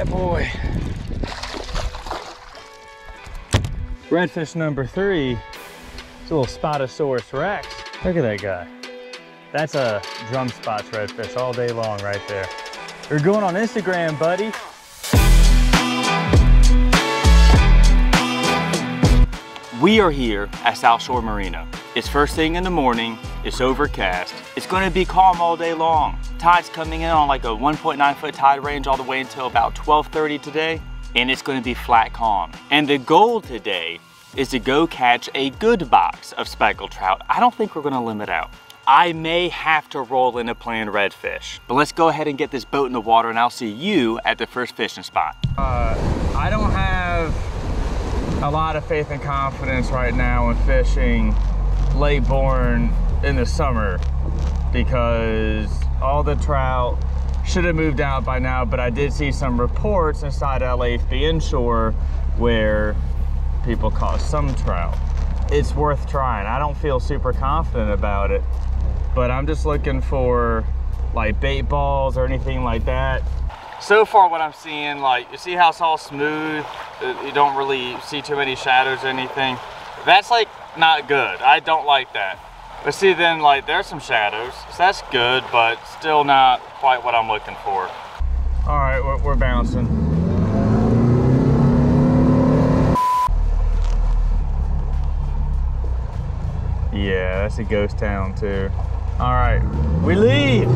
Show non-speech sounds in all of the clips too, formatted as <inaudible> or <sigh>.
at boy. Redfish number three. It's a little Spotosaurus rex. Look at that guy. That's a drum spots redfish all day long right there. You're going on Instagram, buddy. We are here at Southshore Marina. It's first thing in the morning, it's overcast. It's gonna be calm all day long. Tide's coming in on like a 1.9 foot tide range all the way until about 12.30 today, and it's gonna be flat calm. And the goal today is to go catch a good box of speckled trout. I don't think we're gonna limit out. I may have to roll in a planned redfish, but let's go ahead and get this boat in the water and I'll see you at the first fishing spot. Uh, I don't have a lot of faith and confidence right now in fishing Lake Borgne in the summer because all the trout should have moved out by now, but I did see some reports inside LAFB inshore where people caught some trout. It's worth trying. I don't feel super confident about it, but I'm just looking for like bait balls or anything like that so far what I'm seeing, like, you see how it's all smooth? You don't really see too many shadows or anything. That's like not good. I don't like that. But see then like there's some shadows. So that's good, but still not quite what I'm looking for. All right, we're, we're bouncing. Yeah, that's a ghost town too. All right, we leave.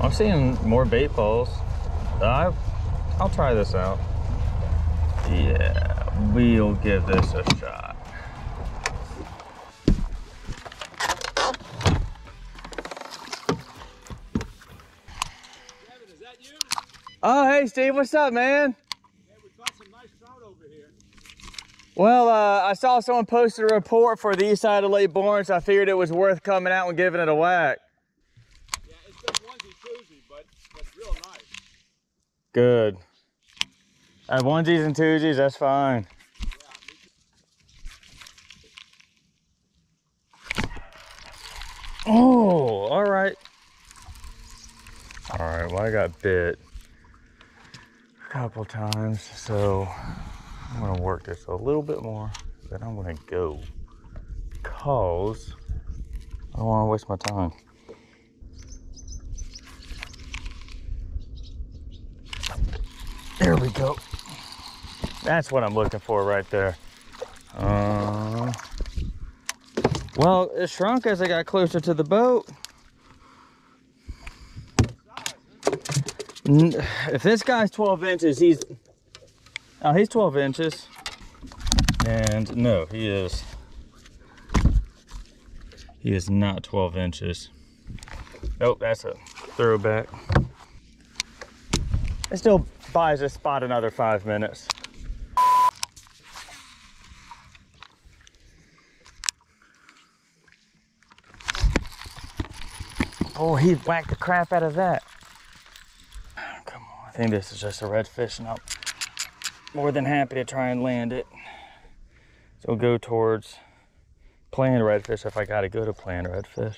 I'm seeing more bait balls. I'll try this out. Yeah, we'll give this a shot. Oh, hey, Steve, what's up, man? Hey, we caught some nice trout over here. Well, uh, I saw someone posted a report for the east side of Lake Borgne, so I figured it was worth coming out and giving it a whack. Good. At onesies and twosies, that's fine. Oh, all right. All right, well, I got bit a couple times, so I'm gonna work this a little bit more, then I'm gonna go because I don't wanna waste my time. There we go. That's what I'm looking for right there. Uh, well, it shrunk as I got closer to the boat. If this guy's 12 inches, he's, oh, he's 12 inches. And no, he is, he is not 12 inches. Nope, that's a throwback. It still buys this spot another five minutes. Oh, he whacked the crap out of that. Come on, I think this is just a redfish and I'm more than happy to try and land it. So go towards planned redfish if I gotta go to planned redfish.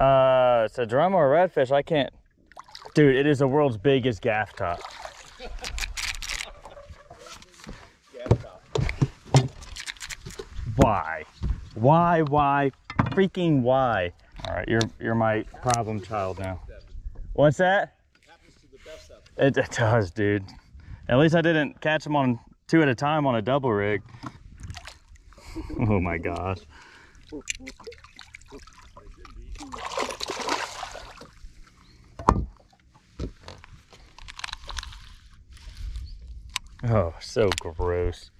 Uh, it's a drum or a redfish. I can't. Dude, it is the world's biggest gaff top. Why? Why? Why? Freaking why? All right, you're you're my problem child now. What's that? It, it does, dude. At least I didn't catch them on two at a time on a double rig. Oh my gosh. Oh, so gross.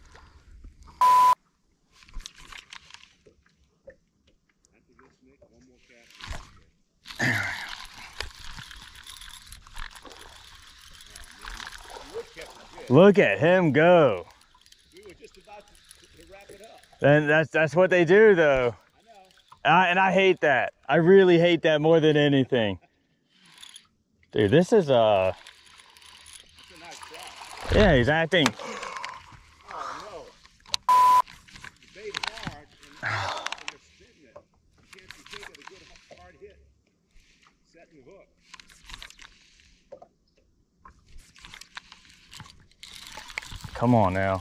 Look at him go. We were just about to, to wrap it up. And that's that's what they do though. I. I, and I hate that. I really hate that more than anything. Dude, this is uh yeah, he's acting. Come on now.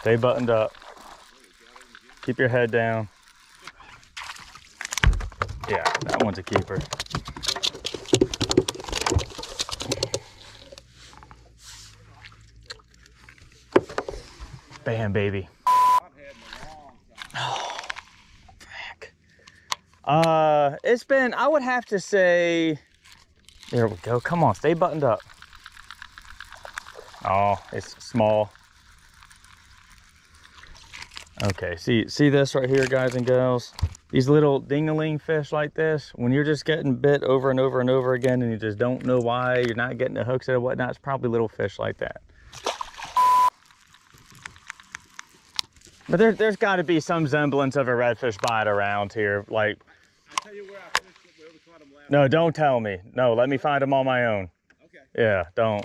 Stay buttoned up. Keep your head down. Yeah, that one's a keeper. Bam, baby. <sighs> Time. Heck. Uh, it's been, I would have to say, there we go. Come on, stay buttoned up. Oh, it's small. Okay, see, see this right here, guys and gals? These little dingaling fish like this, when you're just getting bit over and over and over again and you just don't know why, you're not getting the hooks and whatnot, it's probably little fish like that. But there, there's got to be some semblance of a redfish bite around here. Like, I'll tell you where I fished it, where we caught them last. no, don't tell me. No, let me find them on my own. Okay. Yeah, don't.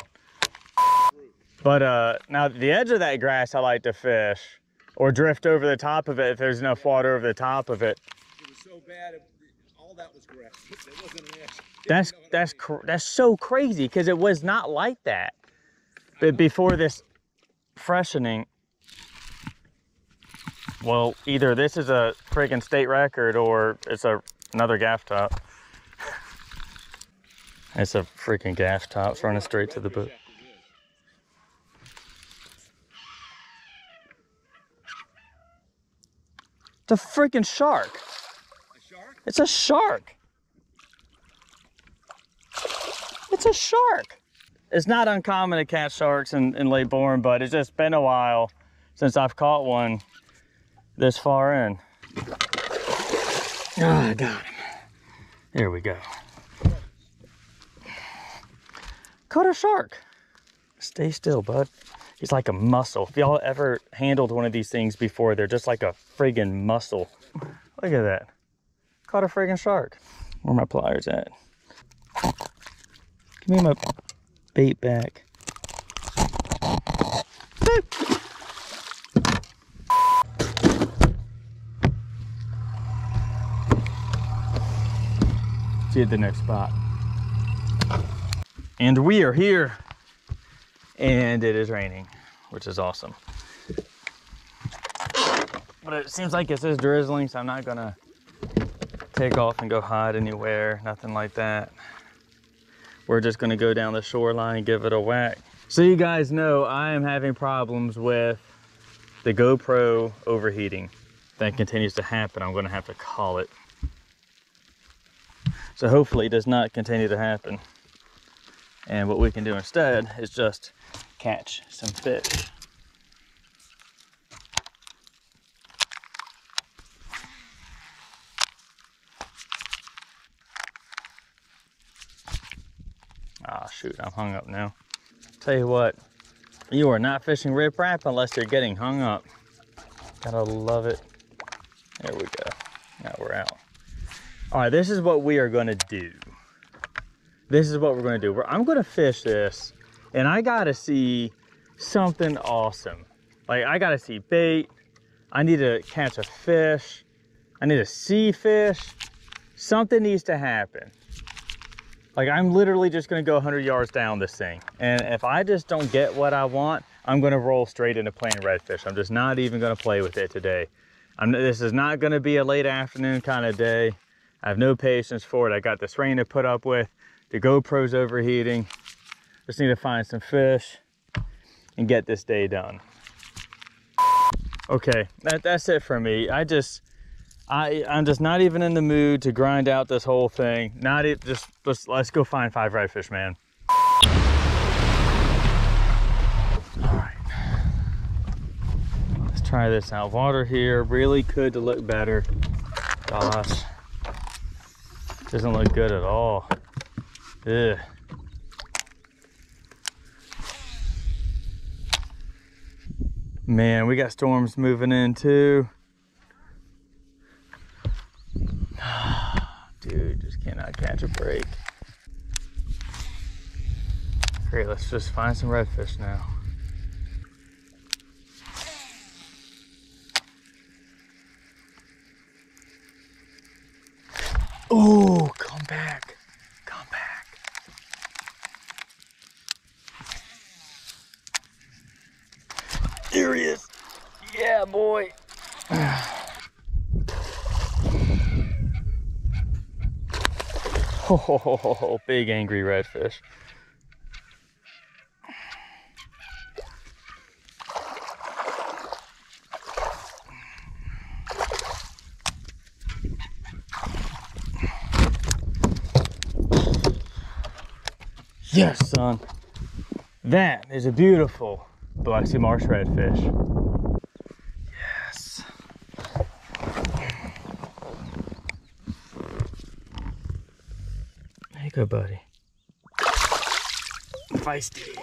But uh, now the edge of that grass I like to fish, or drift over the top of it if there's enough water over the top of it. It was so bad, it, all that was grass. <laughs> There wasn't an inch. That's You know what I that's that's so crazy because it was not like that. But before this freshening, well, either this is a friggin' state record or it's a another gaff top. It's a freaking gaff top it's running straight to the boat. It's a freaking shark. A shark? It's a shark. It's a shark. It's not uncommon to catch sharks in, in Lake Borgne, but it's just been a while since I've caught one this far in. Ah, I got him. There we go. Caught a shark. Stay still, bud. He's like a mussel. If y'all ever handled one of these things before, they're just like a friggin' mussel. Look at that. Caught a friggin' shark. Where my pliers at? Give me my bait back. See at the next spot. And we are here. And it is raining, which is awesome. But it seems like it says drizzling, so I'm not gonna take off and go hide anywhere, nothing like that. We're just gonna go down the shoreline and give it a whack. So you guys know I am having problems with the GoPro overheating. That continues to happen. I'm gonna have to call it. So hopefully it does not continue to happen. And what we can do instead is just catch some fish. Ah, shoot, I'm hung up now. Tell you what, you are not fishing riprap unless you're getting hung up. Gotta love it. There we go. Now we're out. All right, this is what we are gonna do. This is what we're gonna do. I'm gonna fish this, and I gotta see something awesome. Like I gotta see bait. I need to catch a fish. I need to see fish. Something needs to happen. Like I'm literally just gonna go 100 yards down this thing. And if I just don't get what I want, I'm gonna roll straight into playing redfish. I'm just not even gonna play with it today. I'm, this is not gonna be a late afternoon kind of day. I have no patience for it. I got this rain to put up with. The GoPro's overheating. Just need to find some fish and get this day done. Okay, that, that's it for me. I just, I, I'm just not even in the mood to grind out this whole thing. Not it. Just let's let's go find five redfish, man. All right, let's try this out. Water here really could look better. Gosh, doesn't look good at all. Ugh. Man, we got storms moving in too. <sighs> Dude, just cannot catch a break. Great, let's just find some redfish now. back. Come back. There he is. Yeah, boy. <sighs> oh, big angry redfish. Yes, son. That is a beautiful Biloxi Marsh redfish. Yes. There you go, buddy. Feisty.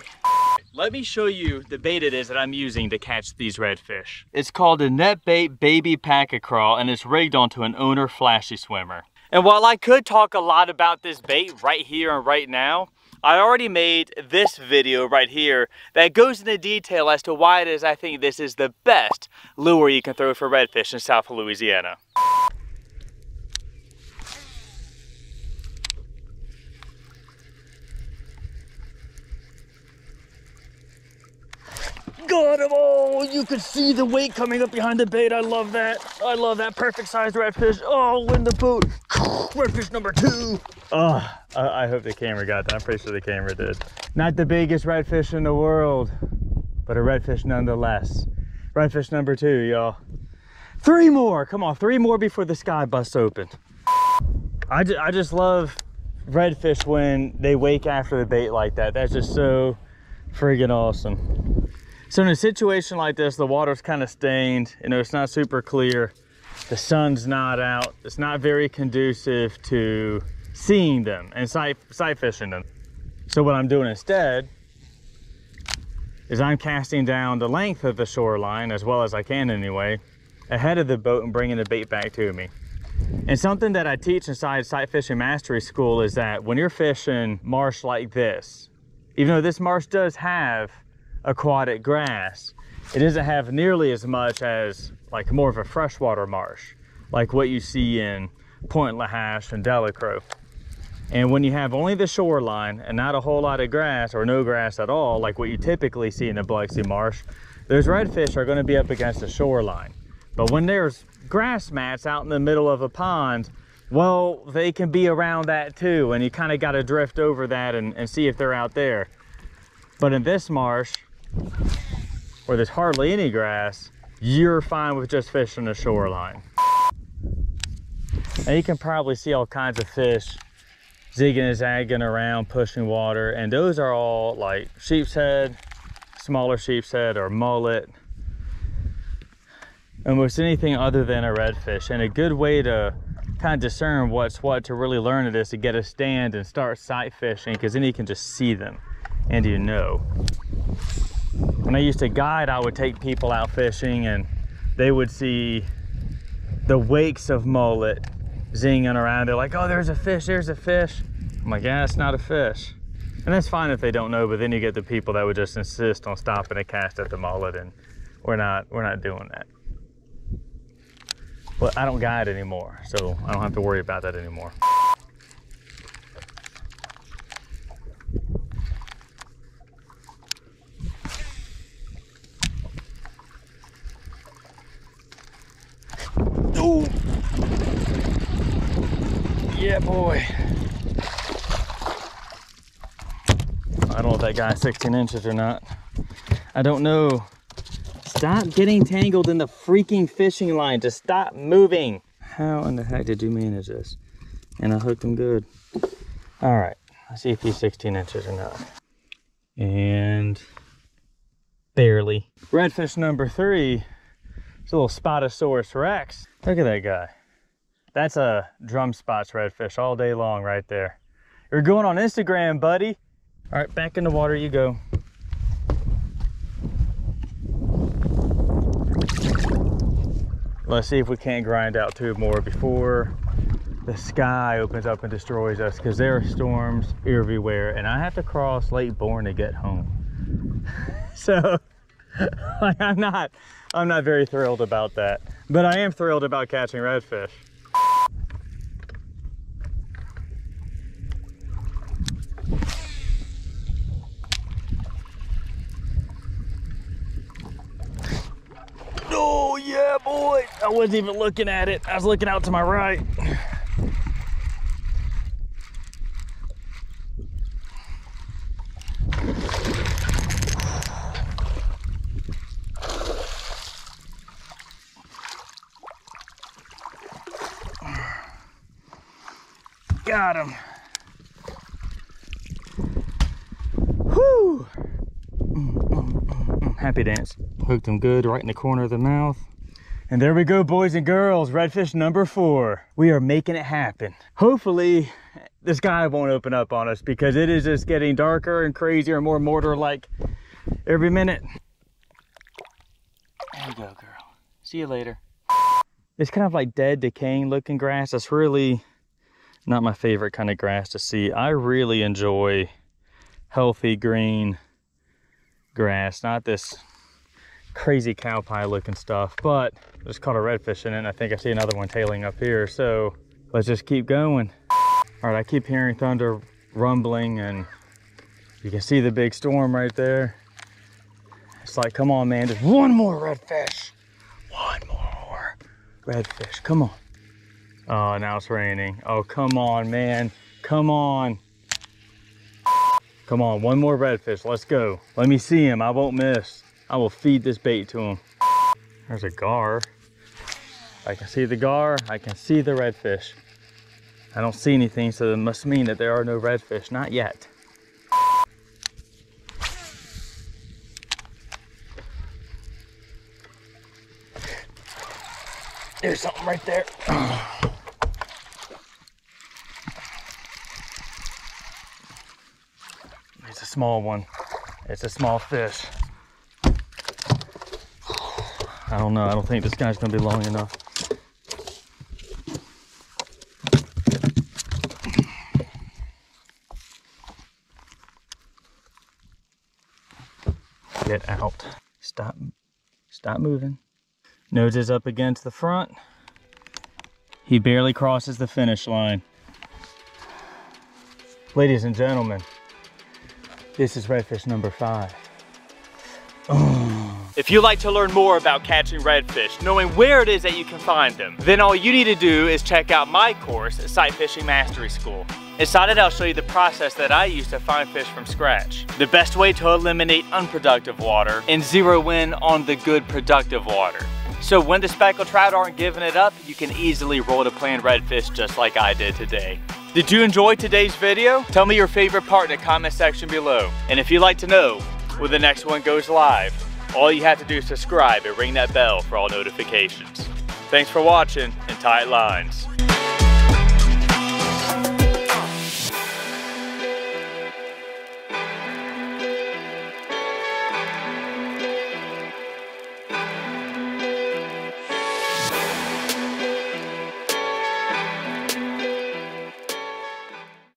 Let me show you the bait it is that I'm using to catch these redfish. It's called a NetBait Baby Paca Craw and it's rigged onto an owner flashy swimmer. And while I could talk a lot about this bait right here and right now, I already made this video right here that goes into detail as to why it is I think this is the best lure you can throw for redfish in South Louisiana. Him! Oh, you could see the weight coming up behind the bait. I love that. I love that perfect sized redfish. Oh, in the boat. <sighs> Redfish number two. Oh, I, I hope the camera got that. I'm pretty sure the camera did. Not the biggest redfish in the world, but a redfish nonetheless. Redfish number two, y'all. Three more. Come on, three more before the sky busts open. I, ju I just love redfish when they wake after the bait like that. That's just so friggin' awesome. So in a situation like this, the water's kind of stained, you know, it's not super clear. The sun's not out. It's not very conducive to seeing them and sight, sight fishing them. So what I'm doing instead is I'm casting down the length of the shoreline as well as I can anyway, ahead of the boat and bringing the bait back to me. And something that I teach inside Sight Fishing Mastery School is that when you're fishing marsh like this, even though this marsh does have aquatic grass, it doesn't have nearly as much as like more of a freshwater marsh, like what you see in Pointe a la Hache and Delacroix. And when you have only the shoreline and not a whole lot of grass or no grass at all, like what you typically see in the Biloxi Marsh, those redfish are gonna be up against the shoreline. But when there's grass mats out in the middle of a pond, well, they can be around that too. And you kind of got to drift over that and, and see if they're out there. But in this marsh, where there's hardly any grass, you're fine with just fishing the shoreline. And you can probably see all kinds of fish zigging and zagging around, pushing water. And those are all like sheepshead, smaller sheepshead or mullet, almost anything other than a redfish. And a good way to kind of discern what's what to really learn it is to get a stand and start sight fishing because then you can just see them and you know. When I used to guide, I would take people out fishing and they would see the wakes of mullet zinging around. They're like, oh, there's a fish, there's a fish. I'm like, yeah, it's not a fish. And that's fine if they don't know, but then you get the people that would just insist on stopping a cast at the mullet and we're not, we're not doing that. But I don't guide anymore, so I don't have to worry about that anymore. Yeah, boy. I don't know if that guy's 16 inches or not. I don't know. Stop getting tangled in the freaking fishing line. Just stop moving. How in the heck did you manage this? And I hooked him good. All right, let's see if he's 16 inches or not. And barely. Redfish number three it's a little Spotosaurus rex. Look at that guy. That's a drum spots redfish all day long right there. You're going on Instagram, buddy. All right, back in the water you go. Let's see if we can't grind out two more before the sky opens up and destroys us because there are storms everywhere and I have to cross Lake Borgne to get home. <laughs> so like, <laughs> I'm not, I'm not very thrilled about that, but I am thrilled about catching redfish. Oh, I wasn't even looking at it. I was looking out to my right. Got him. Whew. Mm, mm, mm, Happy dance. Hooked him good right in the corner of the mouth. And there we go, boys and girls. Redfish number four. We are making it happen. Hopefully, the sky won't open up on us because it is just getting darker and crazier and more mortar-like every minute. There you go, girl. See you later. It's kind of like dead, decaying looking grass. That's really not my favorite kind of grass to see. I really enjoy healthy green grass, not this crazy cow pie looking stuff, but just caught a redfish in it and I think I see another one tailing up here. So let's just keep going. All right, I keep hearing thunder rumbling and you can see the big storm right there. It's like, come on, man, just one more redfish. One more redfish, come on. Oh, now it's raining. Oh, come on, man. Come on. Come on, one more redfish. Let's go. Let me see him. I won't miss. I will feed this bait to him. There's a gar. I can see the gar. I can see the redfish. I don't see anything, so it must mean that there are no redfish. Not yet. There's something right there. It's a small one. It's a small fish. I don't know. I don't think this guy's gonna be long enough. Get out. Stop. Stop moving. Nose is up against the front. He barely crosses the finish line. Ladies and gentlemen, this is redfish number five. Oh. If you'd like to learn more about catching redfish, knowing where it is that you can find them, then all you need to do is check out my course at Sight Fishing Mastery School. Inside it, I'll show you the process that I use to find fish from scratch, the best way to eliminate unproductive water, and zero in on the good productive water. So when the speckled trout aren't giving it up, you can easily roll to plan redfish just like I did today. Did you enjoy today's video? Tell me your favorite part in the comment section below. And if you'd like to know when the next one goes live, all you have to do is subscribe and ring that bell for all notifications. Thanks for watching and tight lines.